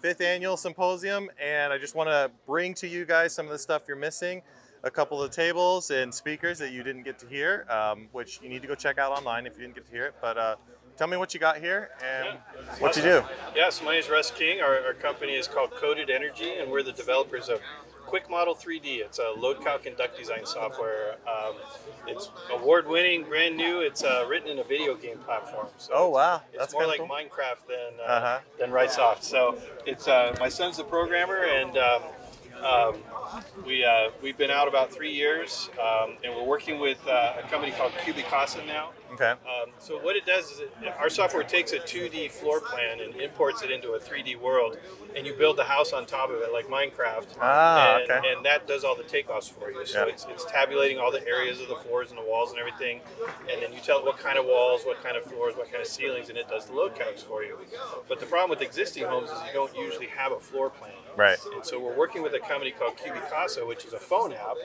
fifth annual symposium, and I just want to bring to you guys some of the stuff you're missing. A couple of tables and speakers that you didn't get to hear, um, which you need to go check out online if you didn't get to hear it. But uh, tell me what you got here and what you do. Yeah, so my name is Russ King. Our, our company is called Coded Energy, and we're the developers of Kwik Model 3D. It's a load calc and duct design software. Um, it's award winning, brand new. It's uh, written in a video game platform. So Oh wow, It's that's more like cool. Minecraft than uh, Uh-huh. than Wrightsoft. So it's uh, my son's the programmer, and um, um, we uh, we've been out about three years, um, and we're working with uh, a company called Cubicasa now. Okay. Um, so what it does is it, our software takes a 2D floor plan and imports it into a 3D world, and you build the house on top of it like Minecraft. Ah, and, okay. and that does all the takeoffs for you. So Yeah. it's, it's tabulating all the areas of the floors and the walls and everything, and then you tell it what kind of walls, what kind of floors, what kind of ceilings, and it does the load counts for you. But the problem with existing homes is you don't usually have a floor plan. Right. And so we're working with a company called Cubicasa, which is a phone app,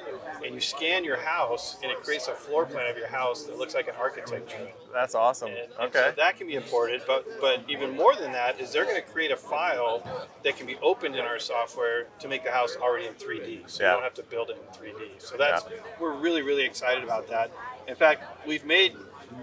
and you scan your house, and it creates a floor plan of your house that looks like an architecture. That's awesome. And, and Okay. so that can be imported, but but even more than that is they're going to create a file that can be opened in our software to make the house already in 3D, so Yeah. you don't have to build it in 3D. So that's we're really really excited about that. In fact, we've made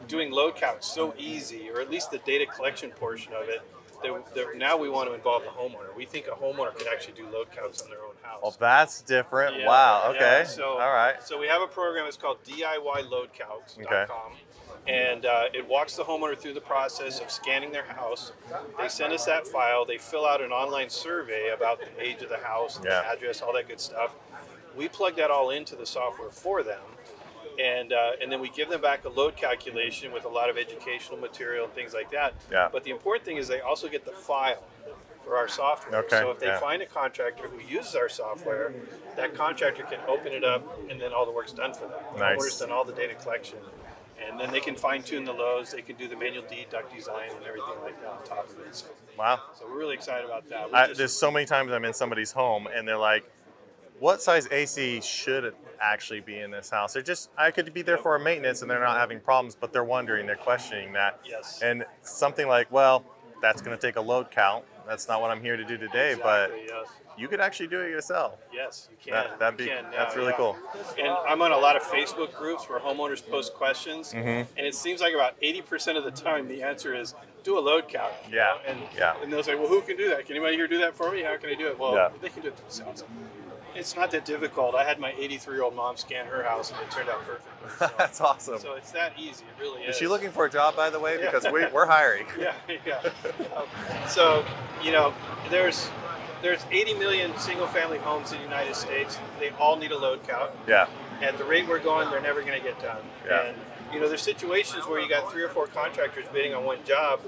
doing load counts so easy, or at least the data collection portion of it. That, that now we want to involve the homeowner. We think a homeowner could actually do load counts on their own house. Well, that's different. Yeah, wow. Okay. yeah. So, All right. So we have a program. It's called DIYLoadCalcs.com. And uh, it walks the homeowner through the process of scanning their house. They send us that file. They fill out an online survey about the age of the house, Yeah. the address, all that good stuff. We plug that all into the software for them. And, uh, and then we give them back a load calculation with a lot of educational material and things like that. Yeah. But the important thing is they also get the file for our software. Okay, So if they yeah. find a contractor who uses our software, that contractor can open it up and then all the work's done for them. The Nice. homeowner's done all the data collection. And then they can fine tune the loads, they can do the manual D duct design and everything like that on top of it. So, Wow. so we're really excited about that. I, just- there's so many times I'm in somebody's home and they're like, "What size AC should it actually be in this house?" They're just, I could be there for a maintenance and they're not having problems, but they're wondering, they're questioning that. Yes. And something like, "Well, that's going to take a load count. That's not what I'm here to do today, but yes. you could actually do it yourself." Yes, you can. That- that'd You be- can, that's really yeah. cool. And I'm on a lot of Facebook groups where homeowners post questions, Mm-hmm. and it seems like about 80% of the time the answer is do a load count. Yeah, know? And, yeah. and they'll say, well, who can do that? Can anybody here do that for me? How can I do it? Well, Yeah. they can do it themselves. It's not that difficult. I had my 83 year old mom scan her house, and it turned out perfect. So, that's awesome. so it's that easy. It really is. Is she looking for a job, by the way? Yeah. Because we, we're hiring. yeah, yeah. Um, so, you know, there's there's 80 million single-family homes in the United States. They all need a load count. Yeah. At the rate we're going, they're never going to get done. Yeah. And you know, there's situations where you got three or four contractors bidding on one job.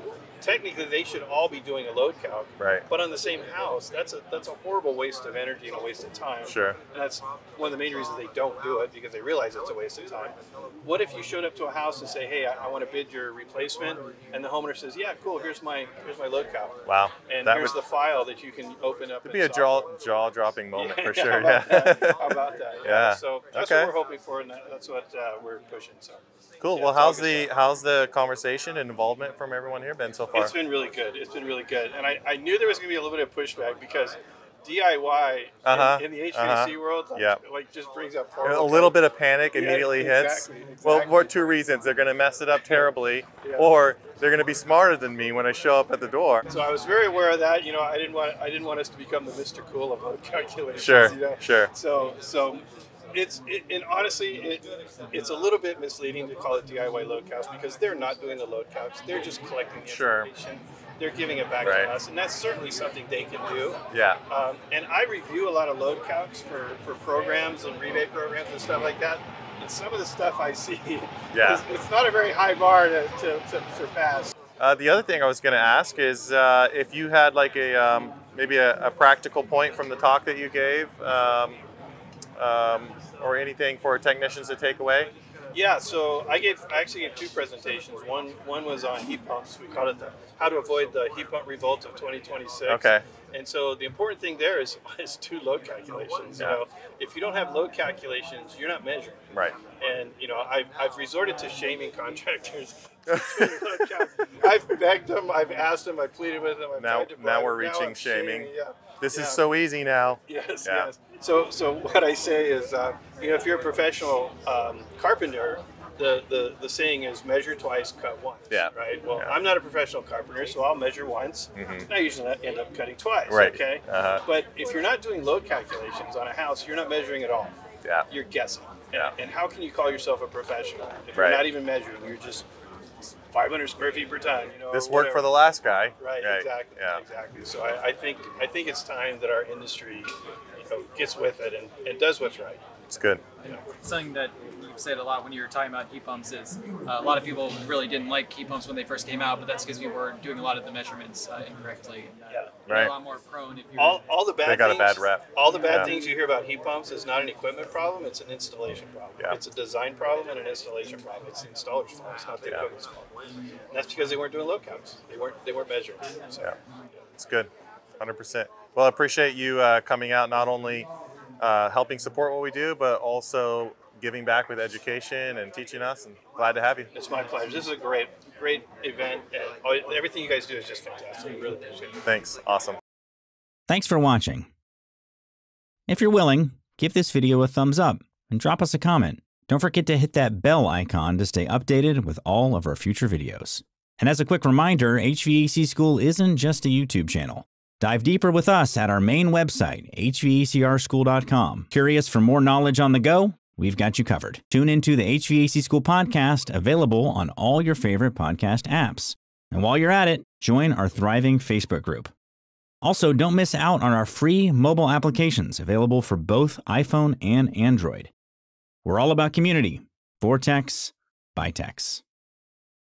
Technically, they should all be doing a load count. Right. But on the same house, that's a that's a horrible waste of energy and a waste of time. Sure. And that's one of the main reasons they don't do it because they realize it's a waste of time. What if you showed up to a house and say, "Hey, I, I want to bid your replacement," and the homeowner says, "Yeah, cool. Here's my here's my load count." Wow. And that here's would the file that you can open up. it'd be a jaw jaw dropping moment for sure. Yeah. that? How about that? Yeah. So that's Okay. what we're hoping for, and that, that's what uh, we're pushing. So Cool. Yeah, well, how's the stuff. how's the conversation and involvement from everyone here been so far? It's been really good. It's been really good, and I, I knew there was going to be a little bit of pushback because DIY in- Uh-huh, in, the HVAC uh-huh. world, like, Yeah. like just brings up a little bit of panic Yeah, immediately hits. exactly, Well, for two reasons: they're going to mess it up terribly, Yeah. or they're going to be smarter than me when I show up at the door. So I was very aware of that. You know, I didn't want I didn't want us to become the Mr. Cool of calculations. Sure, you know? sure. So so it's it, and honestly it it's a little bit misleading to call it DIY load counts because they're not doing the load counts. They're just collecting the Sure. information. They're giving it back Right. to us, and that's certainly something they can do. Yeah. Um, and I review a lot of load counts for, for programs and rebate programs and stuff like that. And some of the stuff I see, Yeah. it's not a very high bar to, to, to surpass. Uh, the other thing I was going to ask is uh, if you had like a um, maybe a, a practical point from the talk that you gave, um, um, or anything for technicians to take away. Yeah, so I gave I actually gave two presentations. One one was on heat pumps. We called it the how to avoid the heat pump revolt of 2026. Okay. And so the important thing there is, is two load calculations. Yeah. You know, if you don't have load calculations, you're not measuring. Right. And you know, I've, I've resorted to shaming contractors. to do load cal- I've begged them, I've asked them, I've pleaded with them. I've Now- tried to now we're them. reaching I'm shaming. Yeah. This Yeah. is so easy now. Yes, Yeah. yes. So, so what I say is, uh, you know, if you're a professional um, carpenter, the, the, the saying is measure twice, cut once. Yeah. Right. Well, Yeah. I'm not a professional carpenter, so I'll measure once. Mm-hmm. And I usually end up cutting twice. Right. Okay. Uh-huh. But if you're not doing load calculations on a house, you're not measuring at all. Yeah. You're guessing. Yeah. And how can you call yourself a professional if Right. you're not even measuring? You're just 500 square feet per ton. You know. This worked for the last guy. Right, exactly, Yeah. exactly. So I, I think I think it's time that our industry you know, gets with it and, and does what's right. It's good. something that you've said a lot when you were talking about heat pumps is uh, a lot of people really didn't like heat pumps when they first came out, but that's because we were doing a lot of the measurements uh, incorrectly. And, uh, Yeah. Right. A lot more prone if you're. All, all the bad They got a things, bad rep. All the bad Yeah. things you hear about heat pumps is not an equipment problem; it's an installation problem. Yeah. It's a design problem and an installation problem. It's the installer's fault. It's not the Yeah. equipment's fault. And that's because they weren't doing load counts. They weren't they weren't measuring. So, Yeah. It's good. 100%. Well, I appreciate you uh, coming out, not only uh, helping support what we do, but also giving back with education and teaching us. And glad to have you. It's my pleasure. This is a great great event, and everything you guys do is just fantastic. I really appreciate it. Thanks. Awesome. Thanks for watching. If you're willing, give this video a thumbs up and drop us a comment. Don't forget to hit that bell icon to stay updated with all of our future videos. And as a quick reminder, HVAC School isn't just a YouTube channel. Dive deeper with us at our main website, hvacrschool.com. Curious for more knowledge on the go? We've got you covered. Tune into the HVAC School podcast, available on all your favorite podcast apps. And while you're at it, join our thriving Facebook group. Also, don't miss out on our free mobile applications available for both iPhone and Android. We're all about community. Vortex by Tex.